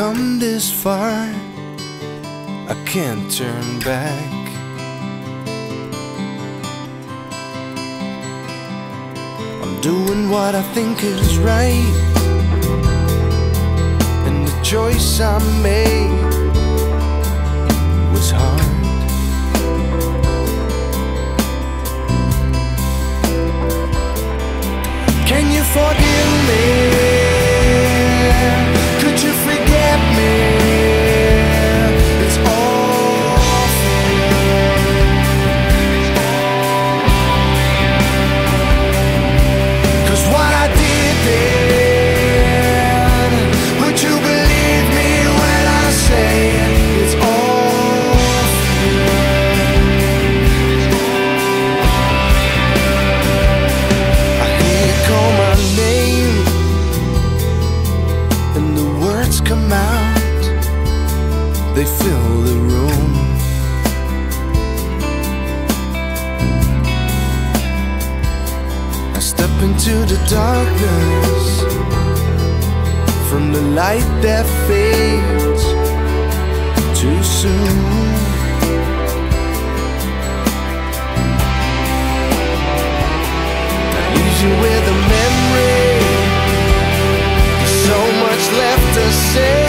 come this far, I can't turn back. I'm doing what I think is right, and the choice I made was hard. they fill the room. I step into the darkness from the light that fades too soon. I leave you with a memory, so much left to say.